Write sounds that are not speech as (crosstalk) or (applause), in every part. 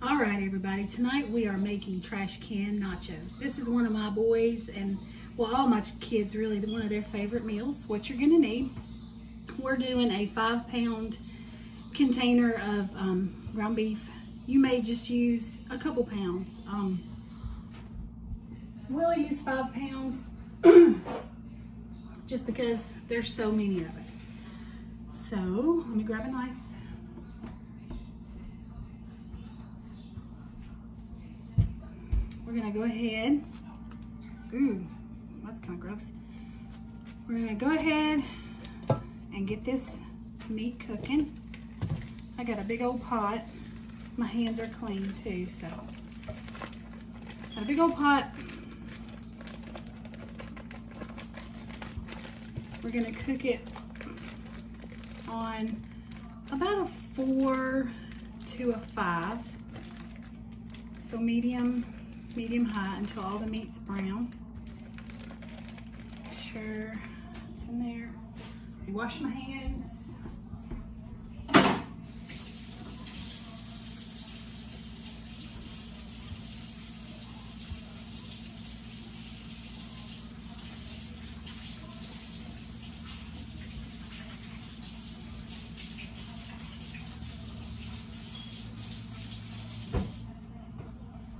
All right, everybody. Tonight we are making trash can nachos. This is one of my boys and, well, all my kids really, one of their favorite meals. What you're going to need, we're doing a five pound container of um, ground beef. You may just use a couple pounds. Um, we'll use five pounds (clears throat) just because there's so many of us. So let me grab a knife. We're gonna go ahead. Ooh, that's kind of gross. We're gonna go ahead and get this meat cooking. I got a big old pot. My hands are clean too, so. Got a big old pot. We're gonna cook it on about a four to a five. So medium, medium high until all the meat's brown. Sure, it's in there. Wash my hands.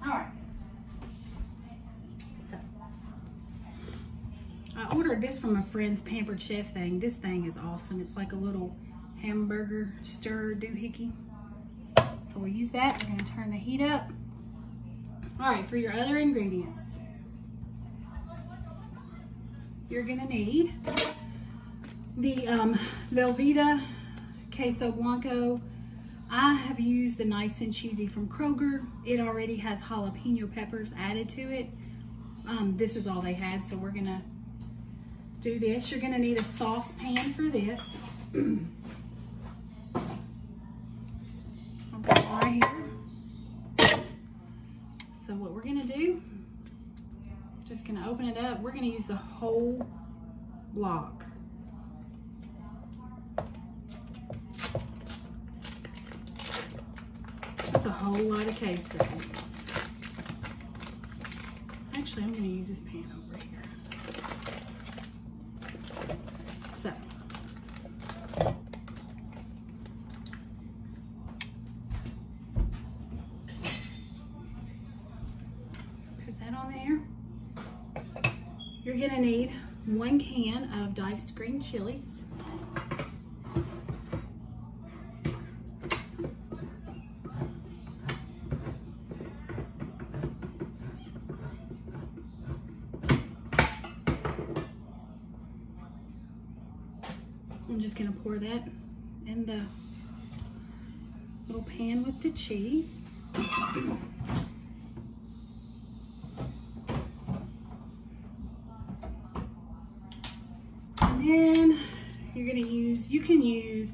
All right. So, I ordered this from a friend's Pampered Chef thing. This thing is awesome. It's like a little hamburger stir doohickey. So we'll use that. We're gonna turn the heat up. All right, for your other ingredients, you're gonna need the um, Velveeta Queso Blanco. I have used the nice and cheesy from Kroger. It already has jalapeno peppers added to it. Um, this is all they had, so we're gonna do this. You're gonna need a saucepan for this. Right here. So what we're gonna do, just gonna open it up. We're gonna use the whole block. That's a whole lot of queso. Actually, I'm gonna use this pan over here. So. Put that on there. You're gonna need one can green chilies. I'm just gonna pour that in the little pan with the cheese. You're gonna use, you can use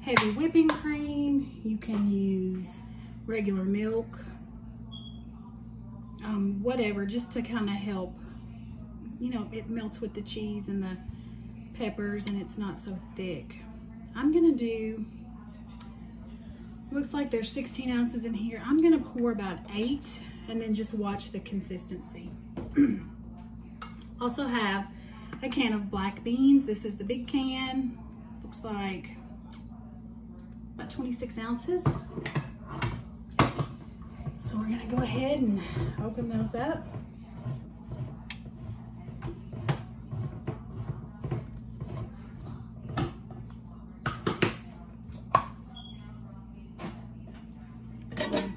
heavy whipping cream, you can use regular milk, um, whatever, just to kind of help, you know, it melts with the cheese and the peppers and it's not so thick. I'm gonna do, looks like there's 16 ounces in here. I'm gonna pour about eight and then just watch the consistency. (clears throat) also have a can of black beans. This is the big can. Looks like about 26 ounces. So we're gonna go ahead and open those up.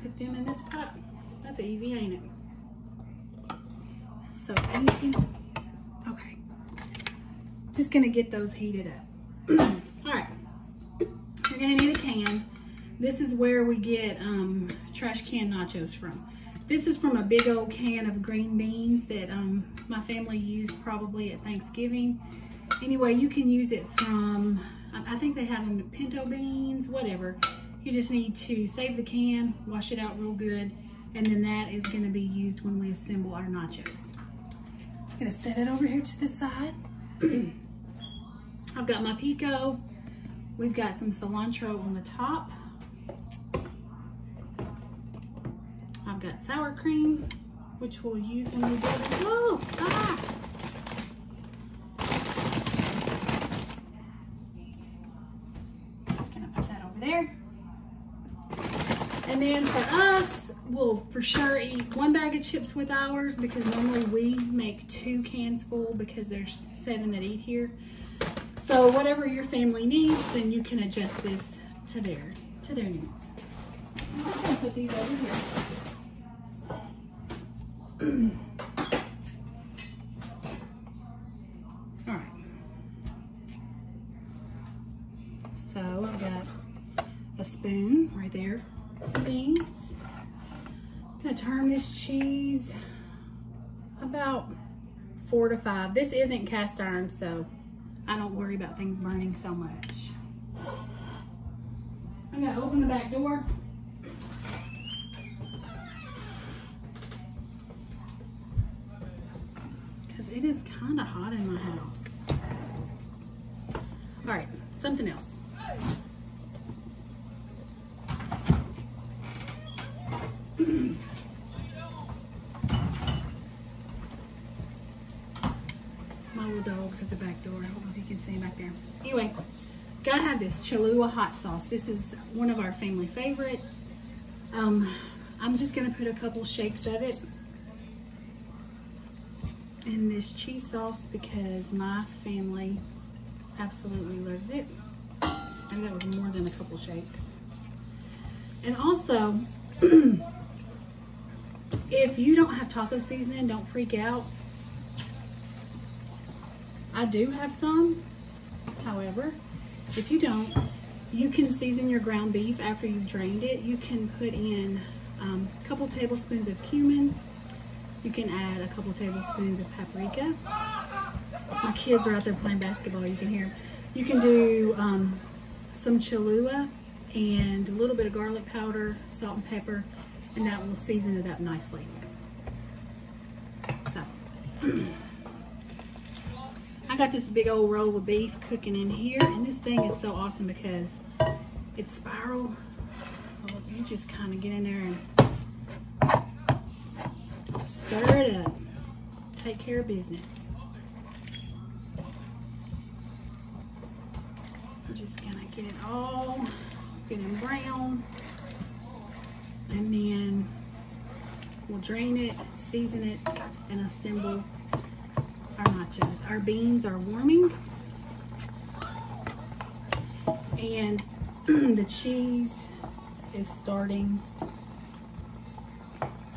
Put them in this cup. That's easy, ain't it? So easy. Okay. Gonna get those heated up. (clears throat) All right. You're gonna need a can. This is where we get um, trash can nachos from. This is from a big old can of green beans that um, my family used probably at Thanksgiving. Anyway, you can use it from, I think they have them in pinto beans, whatever. You just need to save the can, wash it out real good, and then that is gonna be used when we assemble our nachos. I'm gonna set it over here to the side. (clears throat) I've got my pico. We've got some cilantro on the top. I've got sour cream, which we'll use when we do it. Oh, ah! Just gonna put that over there. And then for us, we'll for sure eat one bag of chips with ours because normally we make two cans full because there's seven that eat here. So whatever your family needs, then you can adjust this to their to their needs. I'm just gonna put these over here. (clears throat) All right. So I've got a spoon right there for beans. I'm gonna turn this cheese about four to five. This isn't cast iron, so I don't worry about things burning so much. I'm gonna open the back door. Because it is kind of hot in my house. All right, something else. my little dog's at the back door. I don't know if you can see him back there. Anyway, gotta have this Cholula hot sauce. This is one of our family favorites. Um, I'm just gonna put a couple shakes of it in this cheese sauce because my family absolutely loves it. And that was more than a couple shakes. And also, (clears throat) if you don't have taco seasoning, don't freak out. I do have some, however, if you don't, you can season your ground beef after you've drained it. You can put in um, a couple tablespoons of cumin. You can add a couple tablespoons of paprika. My kids are out there playing basketball, you can hear. You can do um, some Cholula and a little bit of garlic powder, salt and pepper, and that will season it up nicely. So. (clears throat) Got this big old roll of beef cooking in here, and this thing is so awesome because it's spiral. So you just kind of get in there and stir it up. Take care of business. I'm just gonna get it all getting brown, and then we'll drain it, season it, and assemble our nachos. Our beans are warming. And (clears throat) the cheese is starting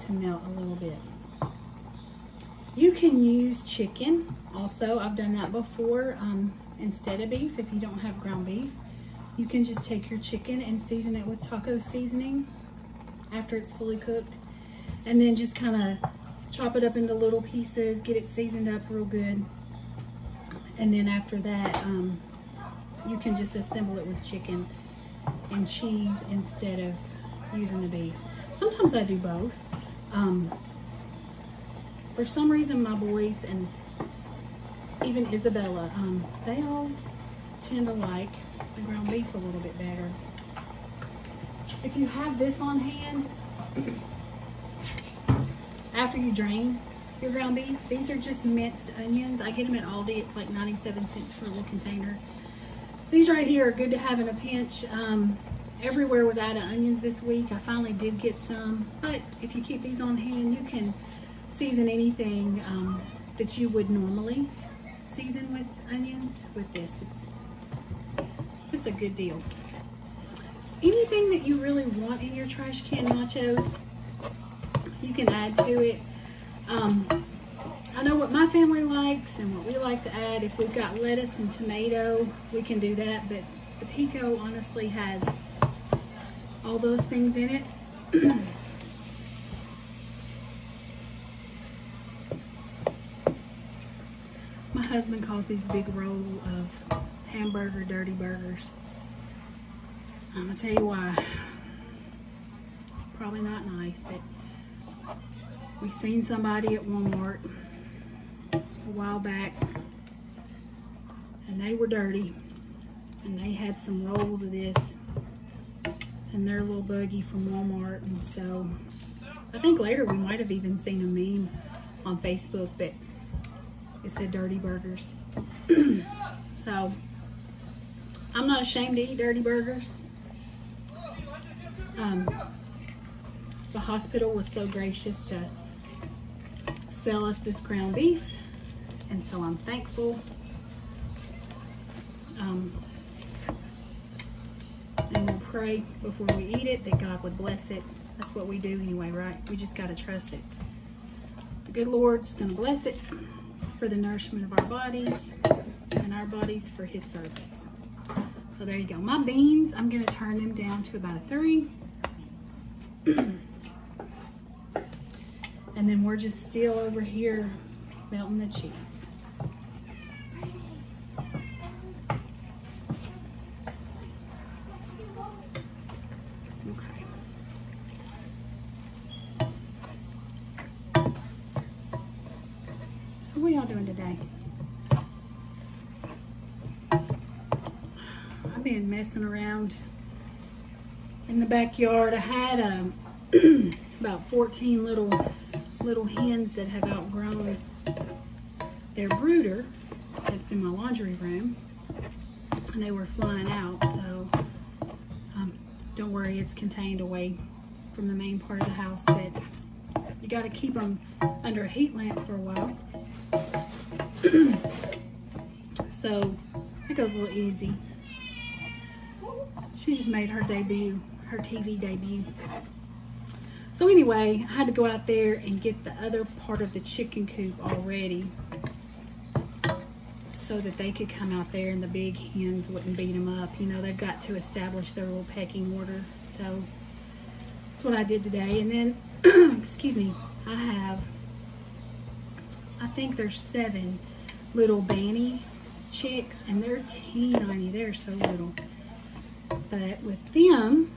to melt a little bit. You can use chicken also. I've done that before um, instead of beef if you don't have ground beef. You can just take your chicken and season it with taco seasoning after it's fully cooked. And then just kind of chop it up into little pieces, get it seasoned up real good. And then after that, um, you can just assemble it with chicken and cheese instead of using the beef. Sometimes I do both. Um, for some reason, my boys and even Isabella, um, they all tend to like the ground beef a little bit better. If you have this on hand, after you drain your ground beef, these are just minced onions. I get them at Aldi. It's like 97 cents for a little container. These right here are good to have in a pinch. Um, everywhere was out of onions this week. I finally did get some, but if you keep these on hand, you can season anything um, that you would normally season with onions with this. It's, it's a good deal. Anything that you really want in your trash can nachos, you can add to it. Um, I know what my family likes and what we like to add. If we've got lettuce and tomato, we can do that. But the pico honestly has all those things in it. (clears throat) my husband calls these big roll of hamburger dirty burgers. I'm gonna tell you why. It's probably not nice, but we seen somebody at Walmart a while back and they were dirty and they had some rolls of this in their little buggy from Walmart and so I think later we might have even seen a meme on Facebook that it said dirty burgers. (clears throat) so I'm not ashamed to eat dirty burgers. Um, the hospital was so gracious to sell us this ground beef, and so I'm thankful. Um, and we'll pray before we eat it that God would bless it. That's what we do anyway, right? We just got to trust it. The good Lord's going to bless it for the nourishment of our bodies and our bodies for his service. So there you go. My beans, I'm going to turn them down to about a three. (clears throat) and then we're just still over here melting the cheese. Okay. So what y'all doing today? I've been messing around in the backyard. I had um, (clears throat) about 14 little little hens that have outgrown their brooder that's in my laundry room and they were flying out so um, don't worry it's contained away from the main part of the house but you got to keep them under a heat lamp for a while. (clears throat) So it goes a little easy. She just made her debut her TV debut so anyway, I had to go out there and get the other part of the chicken coop already so that they could come out there and the big hens wouldn't beat them up. You know, they've got to establish their little pecking order. So that's what I did today. And then, (clears throat) excuse me, I have, I think there's seven little Banny chicks and they're teeny, tiny. they're so little. But with them,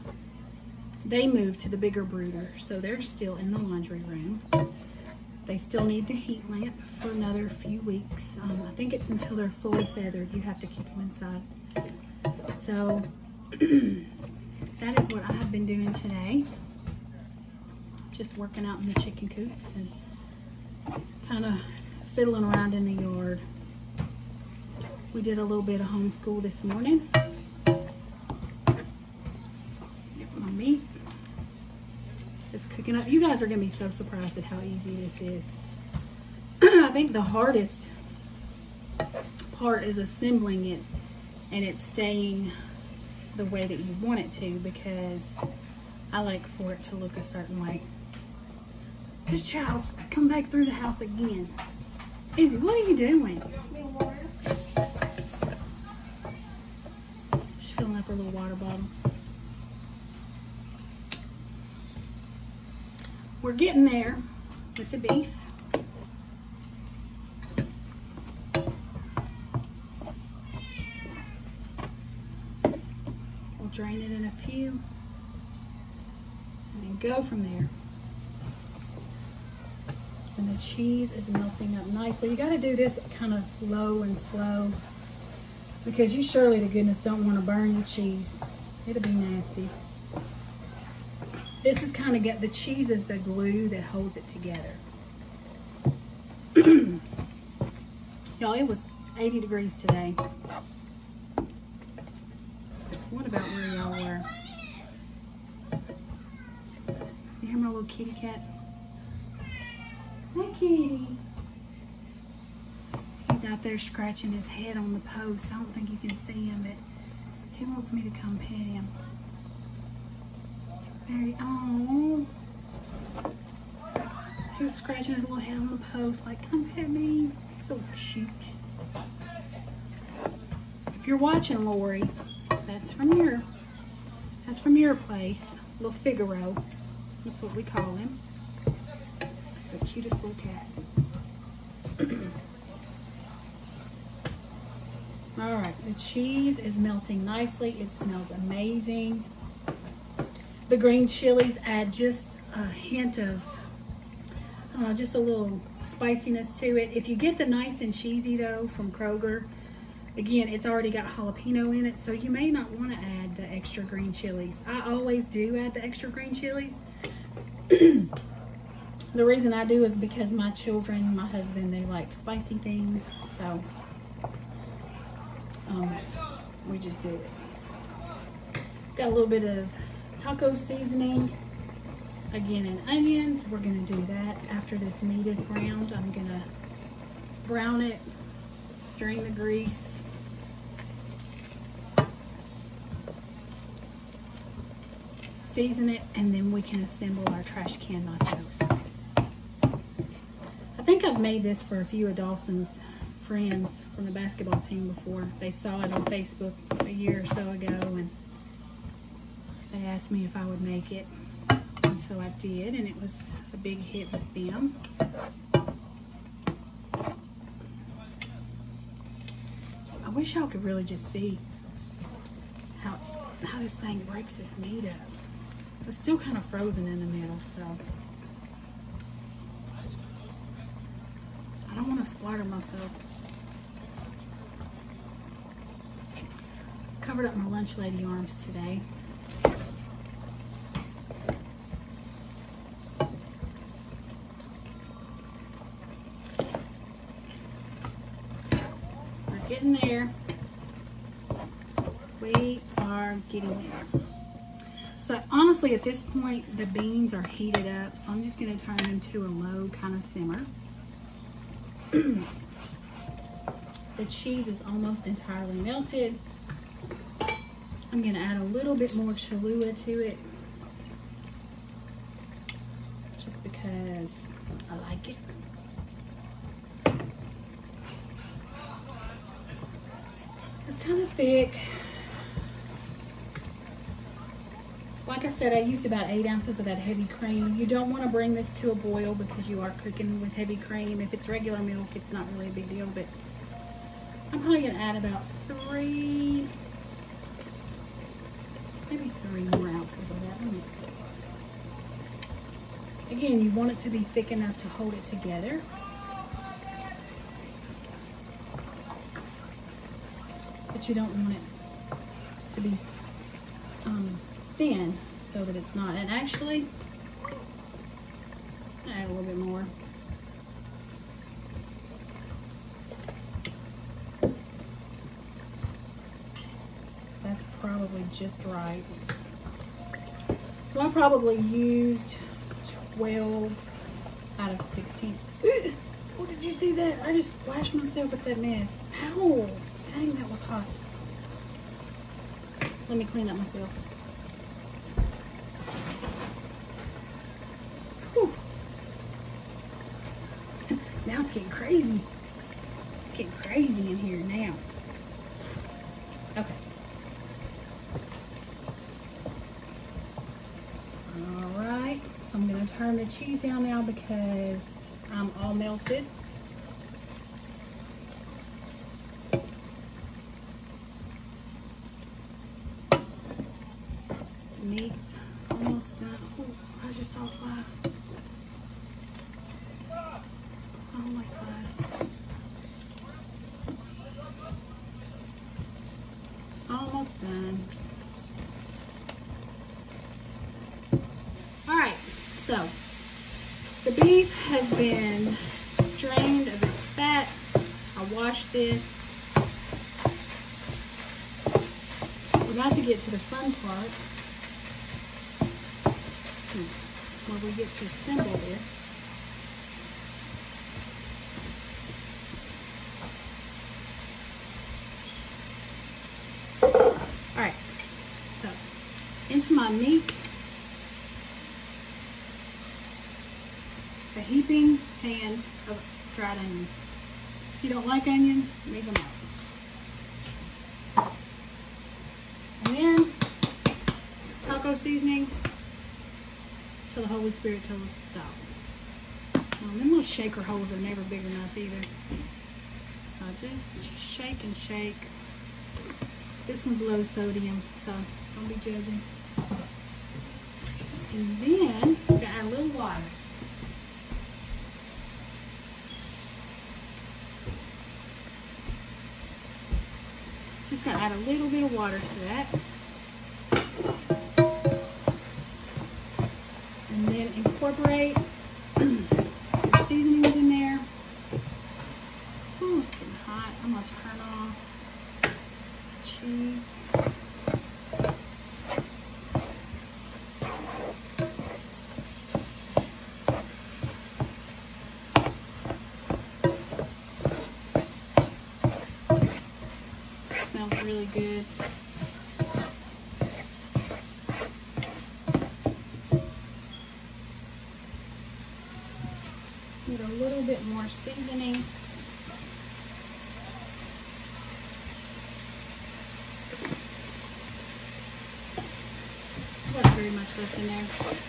they moved to the bigger brooder, so they're still in the laundry room. They still need the heat lamp for another few weeks. Um, I think it's until they're fully feathered. You have to keep them inside. So that is what I have been doing today. Just working out in the chicken coops and kind of fiddling around in the yard. We did a little bit of homeschool this morning. You guys are going to be so surprised at how easy this is. (clears throat) I think the hardest part is assembling it and it's staying the way that you want it to because I like for it to look a certain way. This child's come back through the house again. Izzy, what are you doing? She's filling up her little water bottle. We're getting there with the beef. We'll drain it in a few and then go from there. And the cheese is melting up nicely. You got to do this kind of low and slow because you surely to goodness don't want to burn your cheese. It'll be nasty. This is kind of get the cheese is the glue that holds it together. (clears throat) Y'all, it was 80 degrees today. What about where y'all were? You hear my little kitty cat? Hi, kitty. He's out there scratching his head on the post. I don't think you can see him, but he wants me to come pet him. Very, oh. He was scratching his little head on the post, like, come pet me. He's so cute. If you're watching, Lori, that's from your, that's from your place. Little Figaro. That's what we call him. He's the cutest little cat. (clears throat) All right, the cheese is melting nicely. It smells amazing. The green chilies add just a hint of, uh, just a little spiciness to it. If you get the nice and cheesy though from Kroger, again, it's already got jalapeno in it, so you may not want to add the extra green chilies. I always do add the extra green chilies. (clears throat) The reason I do is because my children, my husband, they like spicy things, so um, we just do it. Got a little bit of taco seasoning, again, and onions. We're gonna do that after this meat is browned. I'm gonna brown it, drain the grease. Season it, and then we can assemble our trash can nachos. I think I've made this for a few of Dawson's friends from the basketball team before. They saw it on Facebook a year or so ago, asked me if I would make it. And so I did, and it was a big hit with them. I wish y'all could really just see how how this thing breaks this meat up. It's still kind of frozen in the middle, so I don't want to splatter myself. Covered up my lunch lady arms today. We're getting there. We are getting there. Honestly, at this point, the beans are heated up. So I'm just gonna turn them to a low kind of simmer. (clears throat) the cheese is almost entirely melted. I'm gonna add a little bit more Cholula to it. Just because I like it. It's kind of thick. Like I said, I used about eight ounces of that heavy cream. You don't want to bring this to a boil because you are cooking with heavy cream. If it's regular milk, it's not really a big deal, but I'm probably going to add about three, maybe three more ounces of that. Let me see. Again, you want it to be thick enough to hold it together. But you don't want it to be um, thin so that it's not. And actually, add a little bit more. That's probably just right. So I probably used 12 out of 16. (gasps) Oh, did you see that? I just splashed myself with that mess. Ow! Dang, that was hot. Let me clean up myself. Now it's getting crazy. It's getting crazy in here now. Okay. All right. So I'm going to turn the cheese down now because I'm all melted. The meat's almost done. Oh, I just saw a fly. Oh my flies. Almost done. All right, so the beef has been drained of its fat. I washed this. We're about to get to the fun part hmm, we get to assemble this. All right, so into my meat, a heaping pan of dried onions. If you don't like onions, leave them out. And then taco seasoning the Holy Spirit tells us to stop. Now, them little shaker holes are never big enough either. So just shake and shake. This one's low sodium, so don't be judging. And then we're gonna add a little water. Just gonna add a little bit of water to that. Incorporate Need a little bit more seasoning. Not very much left in there.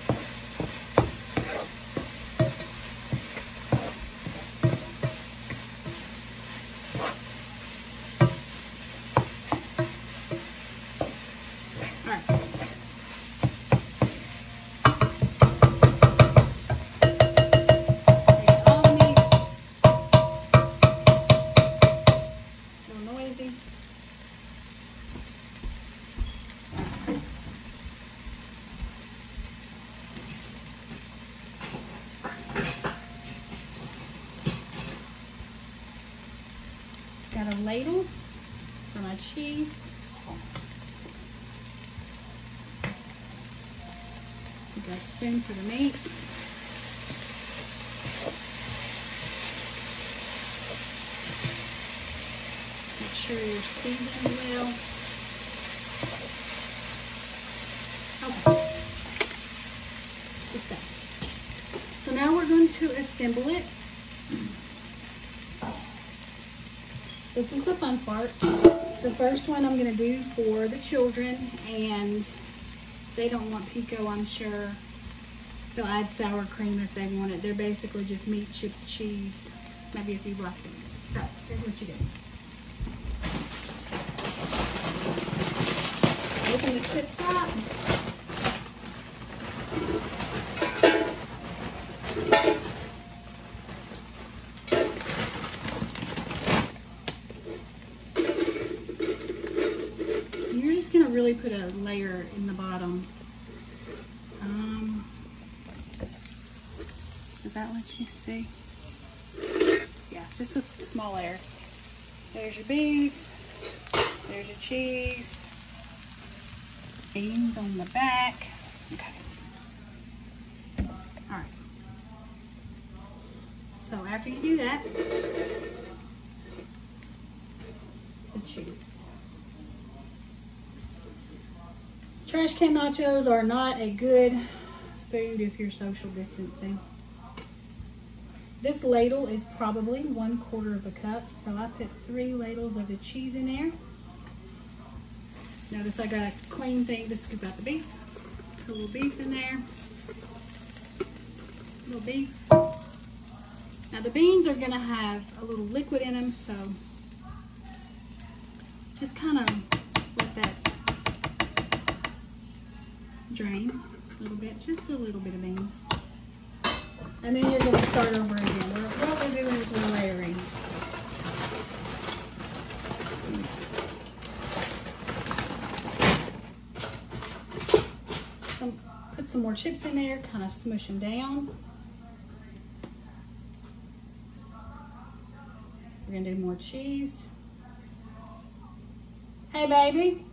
Got a ladle for my cheese. Got a spoon for the meat. Make sure you're seasoning well. Okay. So now we're going to assemble it. This is the fun part. The first one I'm going to do for the children, and they don't want pico, I'm sure. They'll add sour cream if they want it. They're basically just meat, chips, cheese, maybe a few black beans. So, here's what you do. Open the chips up. Really put a layer in the bottom. Um, does that let you see? Yeah, just a small layer. There's your beef. There's your cheese. Beans on the back. Okay. All right. So after you do that, the cheese. Trash can nachos are not a good food if you're social distancing. This ladle is probably one quarter of a cup, so I put three ladles of the cheese in there. Notice I got a clean thing to scoop out the beef. Put a little beef in there. A little beef. Now the beans are gonna have a little liquid in them, so just kind of let that drain a little bit, just a little bit of beans. And then you're to start over again. what we're doing is we're layering. Some, put some more chips in there, kind of smush them down. We're to do more cheese. Hey, baby.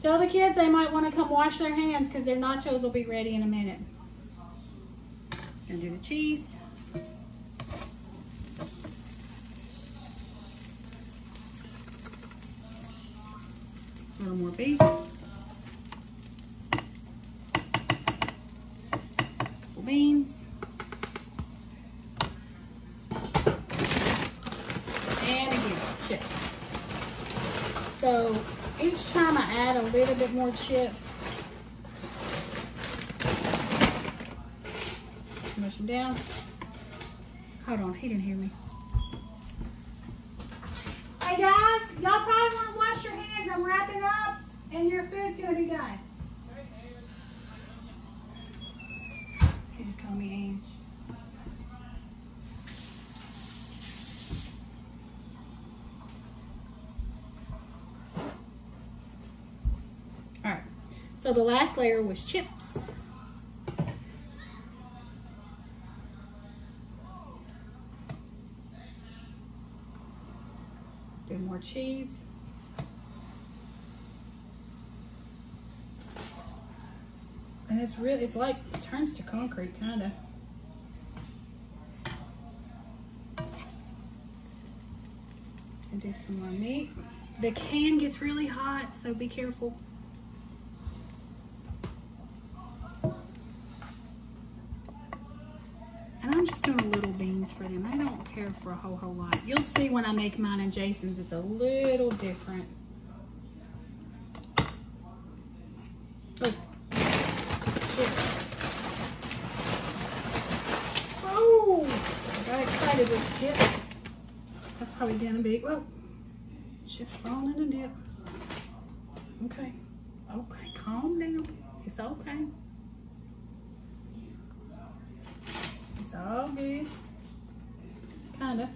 Tell the kids they might want to come wash their hands because their nachos will be ready in a minute. Gonna do the cheese. A little more beef. Couple beans. And again, chips. So each time I add a little bit more chips, smush them down. Hold on, he didn't hear me. Hey guys, y'all probably want to wash your hands. I'm wrapping up and your food's going to be done. He just called me Ange. So the last layer was chips. Do more cheese. And it's really, it's like, it turns to concrete, kind of. And do some more meat. The can gets really hot, so be careful. doing a little Jason's for them. They don't care for a whole, whole lot. You'll see when I make mine and Jason's, it's a little different. Oh. Oh, I got excited with chips. That's probably gonna be, well, chips falling in the dip. Okay, okay, calm down. It's okay. It's all good. Kinda.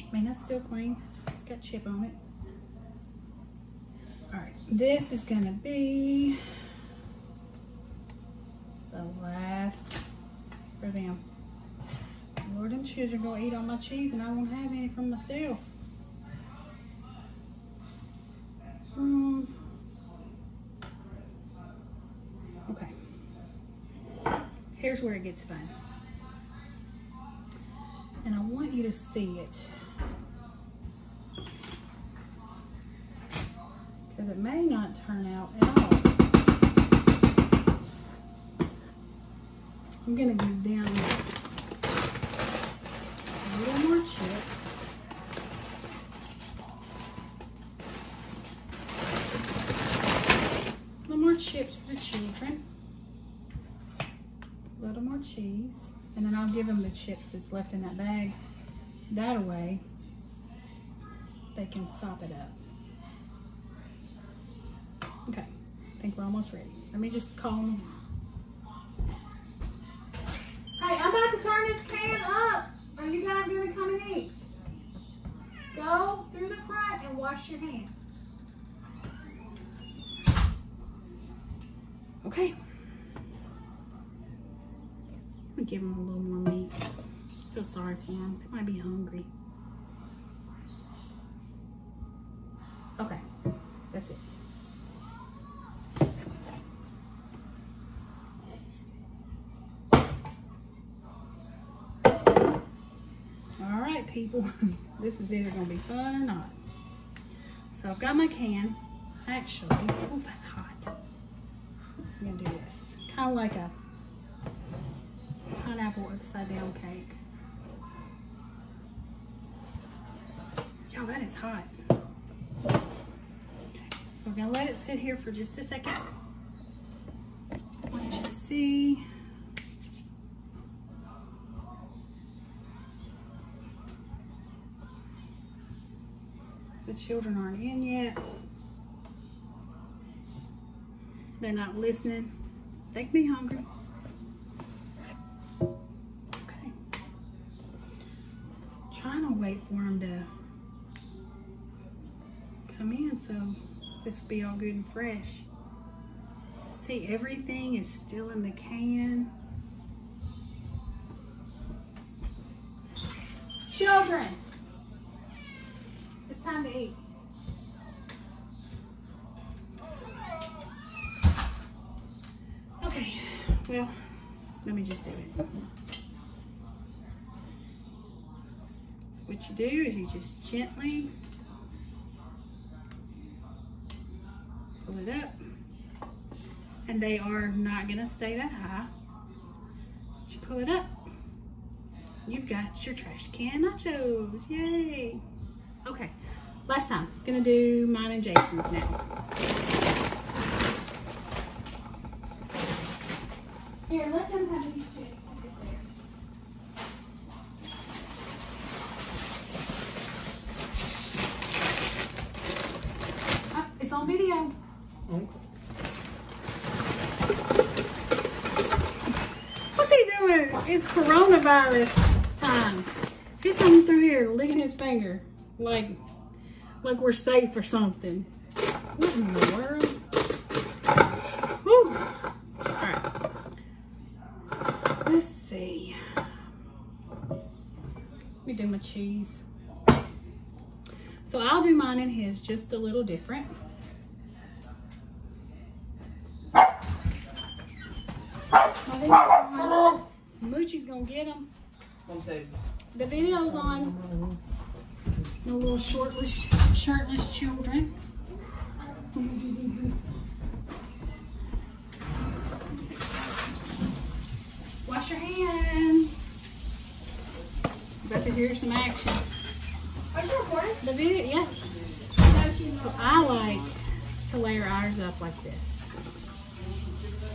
I mean, that's still clean. It's got chip on it. All right, this is gonna be the last for them. Lord, them children gonna eat all my cheese and I won't have any for myself. Um, okay. Here's where it gets fun. And I want you to see it. Because it may not turn out at all. I'm going to give them a little more chip. A little more chips for the children. A little more cheese. And then I'll give them the chips that's left in that bag. That way, they can sop it up. Okay, I think we're almost ready. Let me just call them. Hey, I'm about to turn this can up. Are you guys gonna come and eat? Go through the front and wash your hands. Okay. Give them a little more meat. I feel sorry for them. They might be hungry. Okay, that's it. All right, people. (laughs) this is either gonna be fun or not. So I've got my can. Actually, oh, that's hot. I'm gonna do this. Kind of like a upside down cake. Yo, that is hot. So we're gonna let it sit here for just a second. Want you to see. The children aren't in yet. They're not listening. They can be hungry. Be all good and fresh. See, everything is still in the can. Children, it's time to eat. Okay, well, let me just do it. What you do is you just gently pull it up. And they are not gonna stay that high. But you pull it up. You've got your trash can nachos. Yay. Okay, last time. Gonna do mine and Jason's now. Here, let them have these chips. Sit there. Ah, It's on video. What's he doing? It's coronavirus time. He's coming through here licking his finger like like we're safe or something. What in the world? Whew. All right. Let's see. Let me do my cheese. So I'll do mine and his just a little different. Moochie's gonna get him. The video's on the little shortless, shirtless children. Wash your hands. About to hear some action. Are you recording? The video, yes. So. I like to layer ours up like this.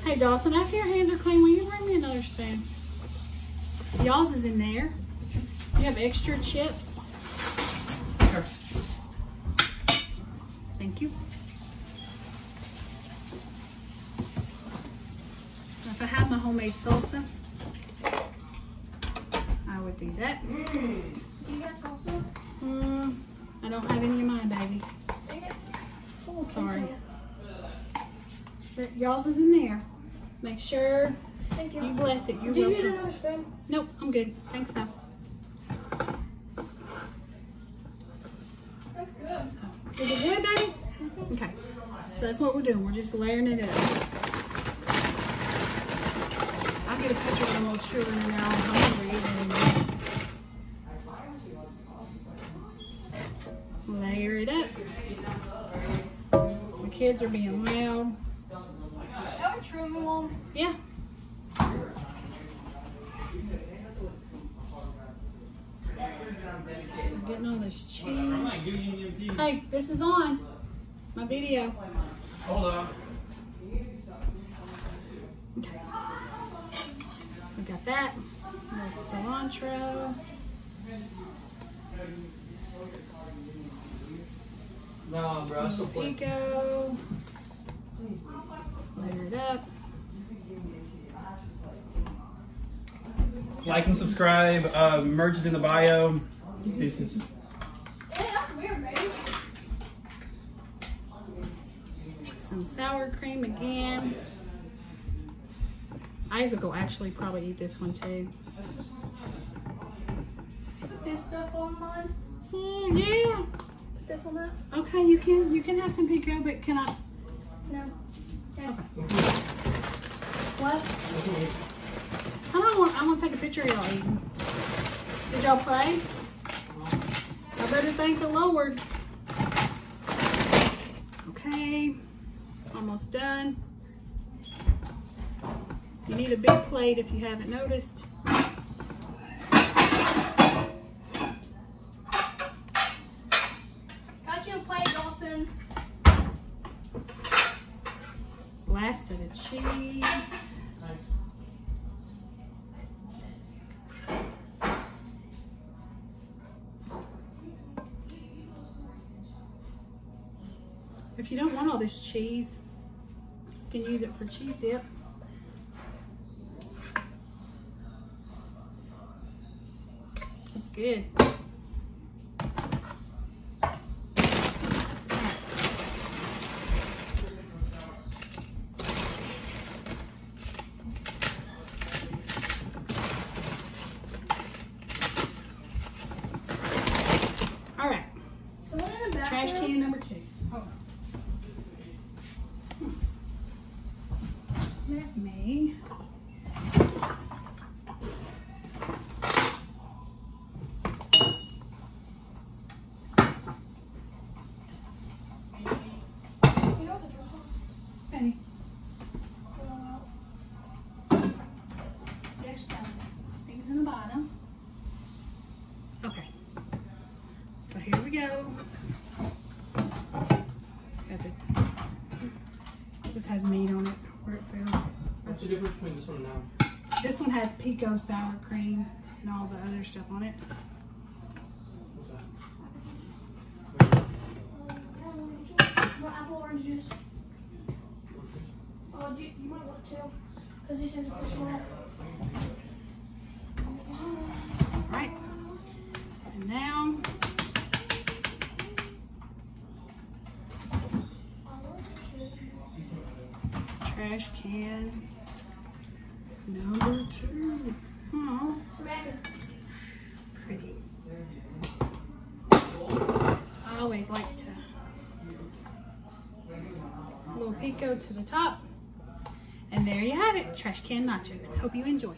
Hey Dawson, after your hands are clean, will you bring me another spoon? Y'all's is in there. You have extra chips. Thank you. If I had my homemade salsa, I would do that. Do you got salsa? Mm, I don't have any in mind, baby. Dang it. Oh, sorry. But y'all's is in there. Make sure Thank you. you bless it. You're Do you need welcome. another spoon? Nope, I'm good. Thanks, though. That's good. So, is it good, baby? Okay. So that's what we're doing. We're just layering it up. I'll get a picture of the little children and they're all hungry. And layer it up. The kids are being loud. That was true, Mom. Yeah. I'm getting all this cheese. Hey, this is on. My video. Hold on. Okay. We got that. Little cilantro. No, bro, I'm so pico. Layer it up. Like and subscribe. Uh, merch is in the bio. Deuces. Hey, that's weird, baby. Some sour cream again. Isaac will actually probably eat this one too. Put this stuff on mine. Mm, yeah. Put this on that. Okay, you can you can have some pico, but can I? No. Yes. Okay. What? I don't want. I want to take a picture of y'all eating. Did y'all pray? I better thank the Lord. Okay, almost done. You need a big plate if you haven't noticed. Got you a plate, Dawson. Blast of the cheese. If you don't want all this cheese, can use it for cheese dip. It's good. All right. Someone in the back. Trash can number two. Hold on. Let me. You know what the truth Penny. is? There's some things in the bottom. Okay. So here we go. Got the, this has meat on it. Where it fell. What's the difference between this one and that one? This one has pico sour cream and all the other stuff on it. What's that? What apple orange juice? Oh, you, you might want to. Because these things are small. All right. And now trash can number two. Pretty. I always like to little pico to the top. And there you have it, trash can nachos. Hope you enjoy.